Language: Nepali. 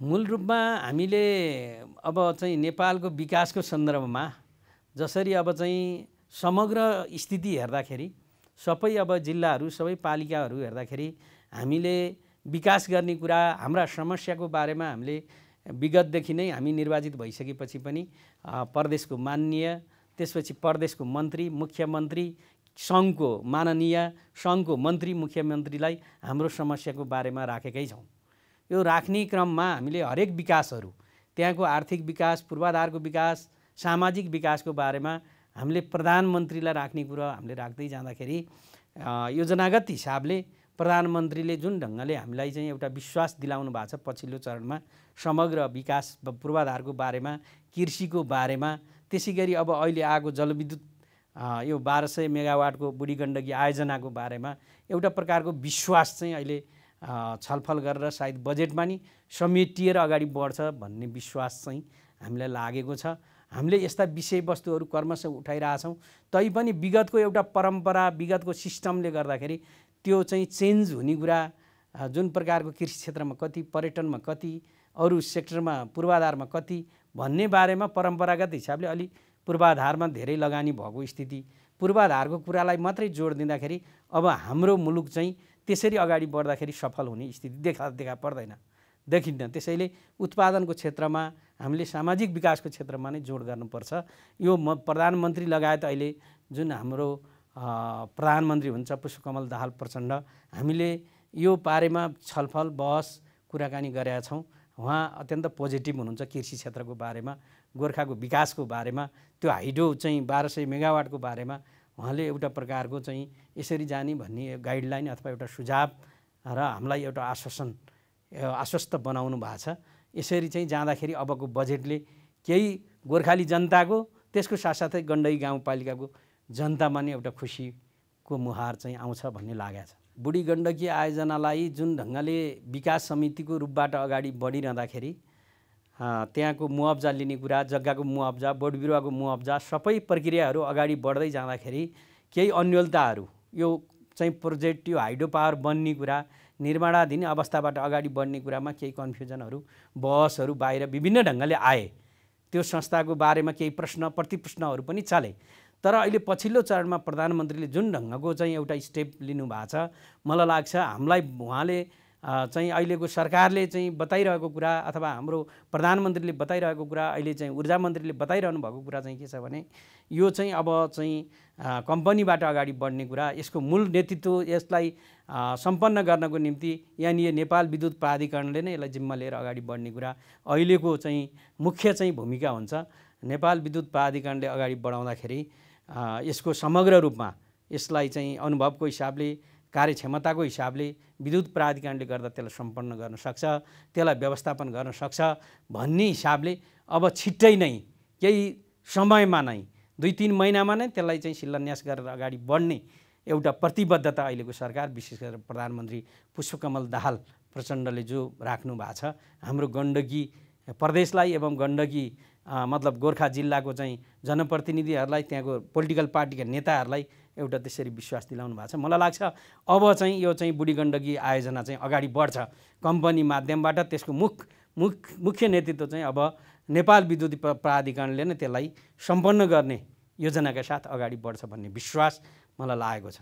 मूल रूपमा हामीले अब चाहिँ नेपालको विकासको सन्दर्भमा जसरी अब चाहिँ समग्र स्थिति हेर्दाखेरि सबै अब जिल्लाहरू सबै पालिकाहरू हेर्दाखेरि हामीले विकास गर्ने कुरा हाम्रा समस्याको बारेमा हामीले विगतदेखि नै हामी निर्वाचित भइसकेपछि पनि प्रदेशको माननीय त्यसपछि प्रदेशको मन्त्री मुख्यमन्त्री सङ्घको माननीय सङ्घको मन्त्री मुख्यमन्त्रीलाई हाम्रो समस्याको बारेमा राखेकै छौँ। यो राख्ने क्रममा हामीले हरेक विकासहरू त्यहाँको आर्थिक विकास पूर्वाधारको विकास सामाजिक विकासको बारेमा हामीले प्रधानमन्त्रीलाई राख्ने कुरो हामीले राख्दै जाँदाखेरि योजनागत हिसाबले प्रधानमन्त्रीले जुन ढङ्गले हामीलाई चाहिँ एउटा विश्वास दिलाउनु भएको छ पछिल्लो चरणमा समग्र विकास पूर्वाधारको बारेमा कृषिको बारेमा त्यसै गरी अब अहिले आएको जलविद्युत यो बाह्र सय मेगावाटको बुढी गण्डकी आयोजनाको बारेमा एउटा प्रकारको विश्वास चाहिँ अहिले छलफल गरेर सायद बजेटमा नि समेटिएर अगाडि बढ्छ भन्ने विश्वास चाहिँ हामीलाई लागेको छ। हामीले यस्ता विषयवस्तुहरू कर्मश उठाइरहेछौँ। तैपनि विगतको एउटा परम्परा विगतको सिस्टमले गर्दाखेरि त्यो चाहिँ चेन्ज हुने कुरा जुन प्रकारको कृषि क्षेत्रमा कति पर्यटनमा कति अरू सेक्टरमा पूर्वाधारमा कति भन्ने बारेमा परम्परागत हिसाबले अलि पूर्वाधारमा धेरै लगानी भएको स्थिति पूर्वाधारको कुरालाई मात्रै जोड दिँदाखेरि अब हाम्रो मुलुक चाहिँ त्यसरी अगाडि बढ्दाखेरि सफल हुने स्थिति देखा देखा पर्दैन। देखिन्न। त्यसैले उत्पादनको क्षेत्रमा हामीले सामाजिक विकासको क्षेत्रमा नै जोड गर्नुपर्छ। यो म प्रधानमन्त्री लगायत अहिले जुन हाम्रो प्रधानमन्त्री हुन्छ पुष्पकमल दाहाल प्रचण्ड हामीले यो बारेमा छलफल बहस कुराकानी गरेका छौँ। उहाँ अत्यन्त पोजिटिभ हुनुहुन्छ कृषि क्षेत्रको बारेमा गोर्खाको विकासको बारेमा त्यो हाइड्रो चाहिँ बाह्र सय मेगावाटको बारेमा उहाँले एउटा प्रकारको चाहिँ यसरी जाने भन्ने गाइडलाइन अथवा एउटा सुझाव र हामीलाई एउटा आश्वासन आश्वस्त बनाउनु भएको छ। यसरी चाहिँ जाँदाखेरि अबको बजेटले केही गोर्खाली जनताको त्यसको साथसाथै गण्डकी गाउँपालिकाको जनतामा नै एउटा खुसीको मुहार चाहिँ आउँछ भन्ने लागेको छ। बुढी गण्डकी आयोजनालाई जुन ढङ्गले विकास समितिको रूपबाट अगाडि बढिरहँदाखेरि त्यहाँको मुआब्जा लिने कुरा जग्गाको मुआब्जा बोट बिरुवाको मुआब्जा सबै प्रक्रियाहरू अगाडि बढ्दै जाँदाखेरि केही अन्यलताहरू यो चाहिँ प्रोजेक्ट यो हाइड्रो पावर बन्ने कुरा निर्माणाधीन अवस्थाबाट अगाडि बढ्ने कुरामा केही कन्फ्युजनहरू बहसहरू बाहिर विभिन्न ढङ्गले आए। त्यो संस्थाको बारेमा केही प्रश्न प्रतिप्रश्नहरू पनि चले। तर अहिले पछिल्लो चरणमा प्रधानमन्त्रीले जुन ढङ्गको चाहिँ एउटा स्टेप लिनुभएको छ मलाई लाग्छ हामीलाई उहाँले चाहिँ अहिलेको सरकारले चाहिँ बताइरहेको कुरा अथवा हाम्रो प्रधानमन्त्रीले बताइरहेको कुरा अहिले चाहिँ ऊर्जा मन्त्रीले बताइरहनु भएको कुरा चाहिँ के छ भने यो चाहिँ अब चाहिँ कम्पनीबाट अगाडि बढ्ने कुरा यसको मूल नेतृत्व यसलाई सम्पन्न गर्नको निम्ति यहाँनिर नेपाल विद्युत प्राधिकरणले नै यसलाई जिम्मा लिएर अगाडि बढ्ने कुरा अहिलेको चाहिँ मुख्य चाहिँ भूमिका हुन्छ। नेपाल विद्युत प्राधिकरणले अगाडि बढाउँदाखेरि यसको समग्र रूपमा यसलाई चाहिँ अनुभवको हिसाबले कार्यक्षमताको हिसाबले विद्युत प्राधिकरणले गर्दा त्यसलाई सम्पन्न गर्न सक्छ त्यसलाई व्यवस्थापन गर्न सक्छ भन्ने हिसाबले अब छिट्टै नै केही समयमा नै दुई तिन महिनामा नै त्यसलाई चाहिँ शिलान्यास गरेर अगाडि बढ्ने एउटा प्रतिबद्धता अहिलेको सरकार विशेष गरेर प्रधानमन्त्री पुष्पकमल दाहाल प्रचण्डले जो राख्नु भएको छ हाम्रो गण्डकी प्रदेशलाई एवं गण्डकी मतलब गोर्खा जिल्लाको चाहिँ जनप्रतिनिधिहरूलाई त्यहाँको पोलिटिकल पार्टीका नेताहरूलाई एउटा त्यसरी विश्वास दिलाउनु भएको छ। मलाई लाग्छ अब चाहिँ यो चाहिँ बुढी गण्डकी आयोजना चाहिँ अगाडि बढ्छ। कम्पनी माध्यमबाट त्यसको मुख मुख मुख्य नेतृत्व चाहिँ अब नेपाल विद्युत प्राधिकरणले नै त्यसलाई सम्पन्न गर्ने योजनाका साथ अगाडि बढ्छ भन्ने विश्वास मलाई लागेको छ।